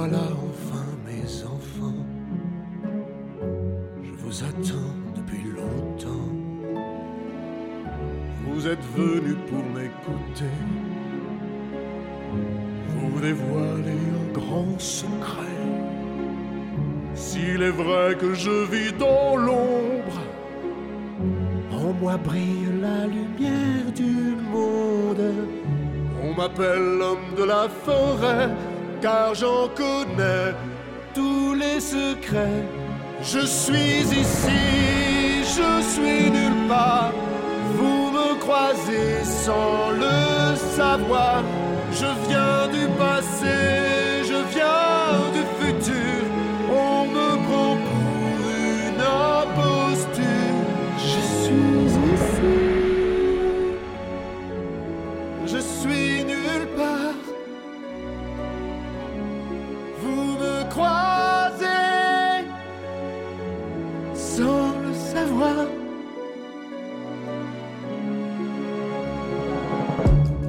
voilà enfin mes enfants. Je vous attends depuis longtemps. Vous êtes venus pour m'écouter. Vous dévoilez un grand secret. S'il est vrai que je vis dans l'ombre, en moi brille la lumière du monde. On m'appelle l'homme de la forêt car j'en connais tous les secrets. Je suis ici, je suis nulle part. Vous me croisez sans le savoir. Je viens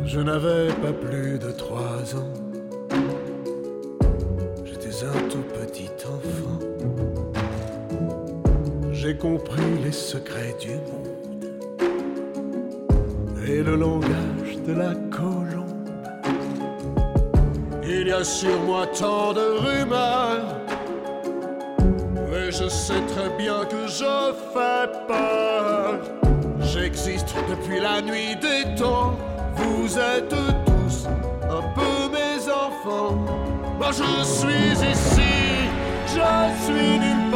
Je n'avais pas plus de trois ans. J'étais un tout petit enfant. J'ai compris les secrets du monde et le langage de la colombe. Il y a sur moi tant de rumeurs. Je sais très bien que je fais peur. J'existe depuis la nuit des temps. Vous êtes tous un peu mes enfants. Moi je suis ici, je suis nulle